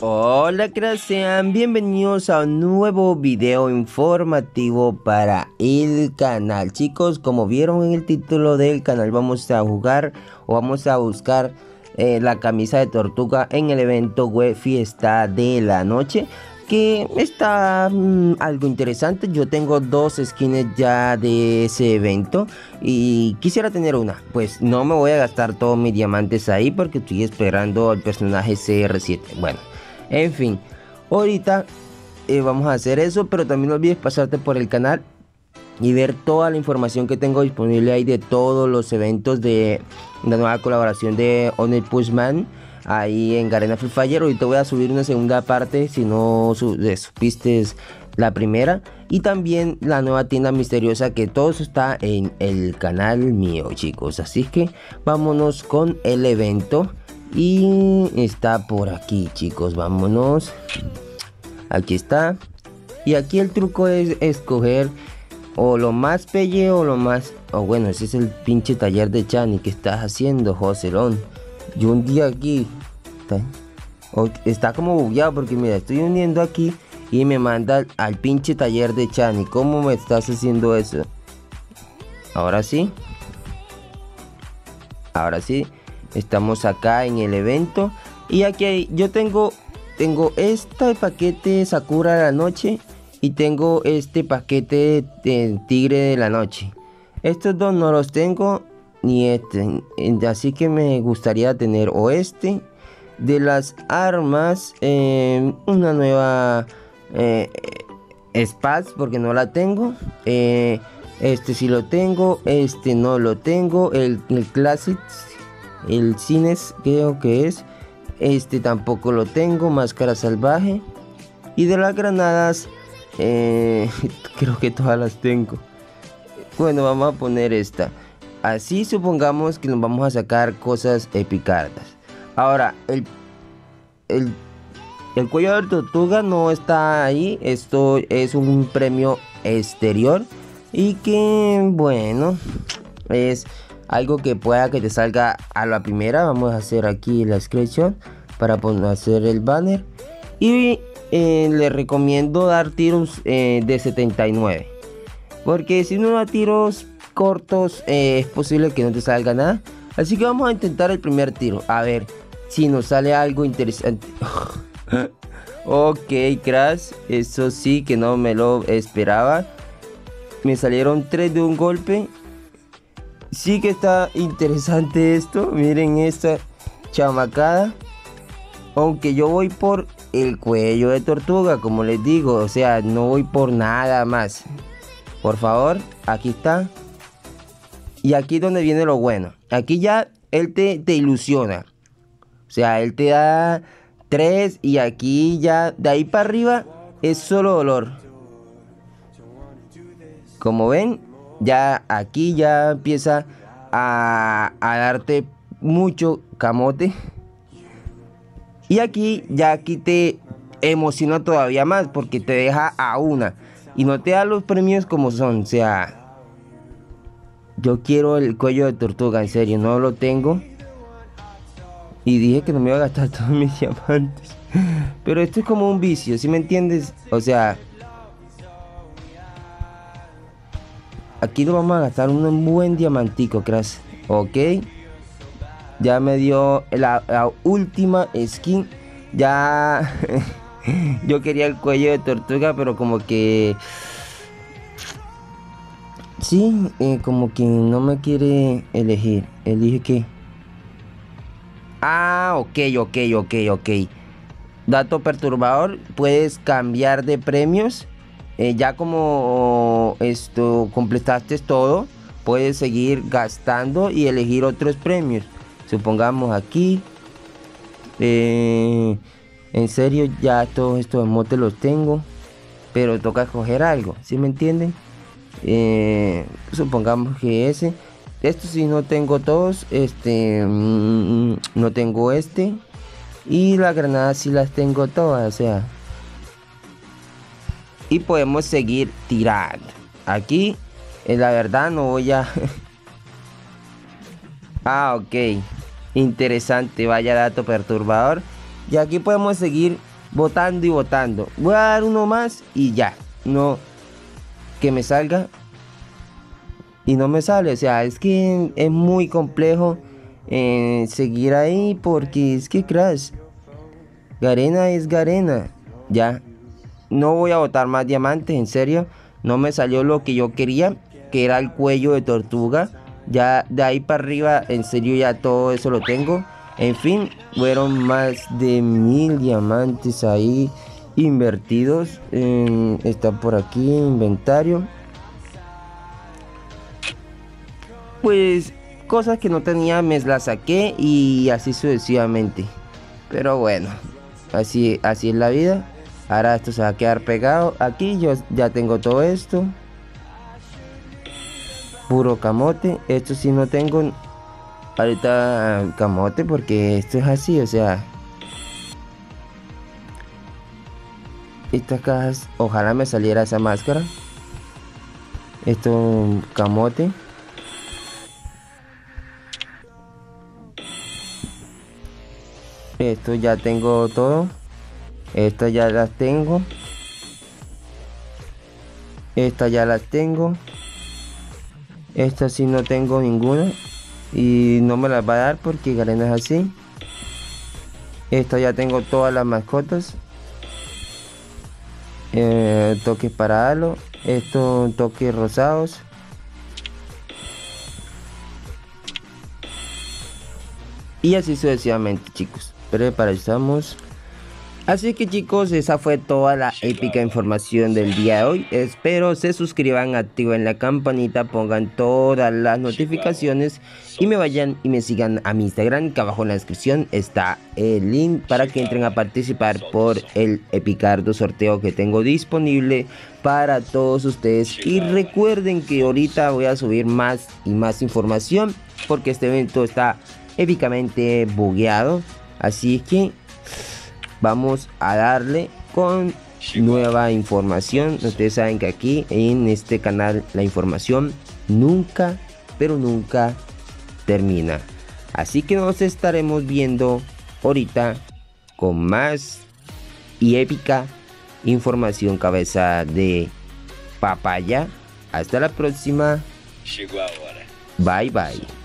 Hola sean bienvenidos a un nuevo video informativo para el canal. Chicos, como vieron en el título del canal vamos a jugar o vamos a buscar eh, la camisa de tortuga en el evento web fiesta de la noche que está mm, algo interesante. Yo tengo dos skins ya de ese evento y quisiera tener una. Pues no me voy a gastar todos mis diamantes ahí porque estoy esperando al personaje CR7. Bueno, en fin, ahorita eh, vamos a hacer eso, pero también no olvides pasarte por el canal y ver toda la información que tengo disponible ahí de todos los eventos de la nueva colaboración de Only Pushman ahí en Garena Free Fire. Ahorita voy a subir una segunda parte si no supiste la primera. Y también la nueva tienda misteriosa que todo eso está en el canal mío chicos. Así que vámonos con el evento. Y está por aquí, chicos. Vámonos. Aquí está. Y aquí el truco es escoger o lo más pelle o lo más... O bueno, ese es el pinche taller de Chani que estás haciendo, Joselón. Yo un día aquí... Está, como bugueado porque mira, estoy uniendo aquí y me manda al pinche taller de Chani. ¿Cómo me estás haciendo eso? Ahora sí. Ahora sí. Estamos acá en el evento. Y aquí yo tengo, tengo este paquete Sakura de la noche. Y tengo este paquete de Tigre de la noche. Estos dos no los tengo. Ni este. Así que me gustaría tener o este. De las armas. Eh, una nueva... Eh, porque no la tengo. Eh, este sí lo tengo. Este no lo tengo. El, el Classic el Cines creo que es. Este tampoco lo tengo. Máscara salvaje. Y de las granadas. Eh, creo que todas las tengo. Bueno, vamos a poner esta. Así supongamos que nos vamos a sacar cosas epicardas. Ahora, el, el, el cuello de tortuga no está ahí. Esto es un premio exterior. Y que, bueno, es algo que pueda que te salga a la primera. Vamos a hacer aquí la screenshot para hacer el banner. Y eh, le recomiendo dar tiros eh, de 79. Porque si uno da tiros cortos eh, es posible que no te salga nada. Así que vamos a intentar el primer tiro. A ver si nos sale algo interesante. ok, Crash. Eso sí que no me lo esperaba. Me salieron tres de un golpe sí que está interesante esto. Miren esta chamacada. Aunque yo voy por el cuello de tortuga, como les digo. O sea, no voy por nada más. Por favor, aquí está. Y aquí es donde viene lo bueno. Aquí ya él te, te ilusiona. O sea, él te da 3 y aquí ya de ahí para arriba es solo dolor. Como ven, ya aquí ya empieza a, darte mucho camote. Y aquí ya aquí te emociona todavía más porque te deja a una. Y no te da los premios como son. O sea, yo quiero el cuello de tortuga, en serio, no lo tengo. Y dije que no me iba a gastar todos mis diamantes. Pero esto es como un vicio, ¿sí me entiendes? O sea, Aquí lo vamos a gastar un buen diamantico, crash. Ok. Ya me dio la, última skin. Ya... Yo quería el cuello de tortuga, pero como que... Sí, eh, como que no me quiere elegir. Elige que... Ah, ok, ok, ok, ok. Dato perturbador. Puedes cambiar de premios eh, ya como esto completaste todo, puedes seguir gastando y elegir otros premios. Supongamos aquí. Eh, en serio, ya todos estos emotes los tengo. Pero toca escoger algo, ¿sí me entienden? Eh, supongamos que ese. Esto si no tengo todos. Este. Mm, no tengo este. Y las granadas si las tengo todas. O sea y podemos seguir tirando. Aquí Eh, la verdad no voy a... ah, ok. Interesante, vaya dato perturbador. Y aquí podemos seguir votando y votando. Voy a dar uno más y ya. No que me salga. Y no me sale. O sea, es que es muy complejo eh, seguir ahí porque es que crash. Garena es Garena. Ya. No voy a botar más diamantes, en serio. No me salió lo que yo quería, que era el cuello de tortuga. Ya de ahí para arriba, en serio, ya todo eso lo tengo. En fin, fueron más de mil diamantes ahí invertidos. está por aquí, inventario. Pues cosas que no tenía me las saqué y así sucesivamente. Pero bueno, así, así es la vida. Ahora esto se va a quedar pegado. Aquí yo ya tengo todo esto. Puro camote. Esto sí no tengo ahorita camote porque esto es así, o sea. Estas cajas, ojalá me saliera esa máscara. Esto camote. Esto ya tengo todo. Estas ya las tengo. Estas ya las tengo. Estas sí no tengo ninguna. Y no me las va a dar porque Garena es así. Esta ya tengo todas las mascotas. Eh, toques para halo. Estos toques rosados. Y así sucesivamente chicos. Preparamos. Así que chicos, esa fue toda la épica información del día de hoy. Espero se suscriban, activen la campanita, pongan todas las notificaciones y me vayan y me sigan a mi Instagram, que abajo en la descripción está el link para que entren a participar por el Epicardo sorteo que tengo disponible para todos ustedes. Y recuerden que ahorita voy a subir más y más información porque este evento está épicamente bugueado. Así que vamos a darle con nueva información. Ustedes saben que aquí en este canal la información nunca, pero nunca termina. Así que nos estaremos viendo ahorita con más y épica información cabeza de papaya. Hasta la próxima. Bye bye.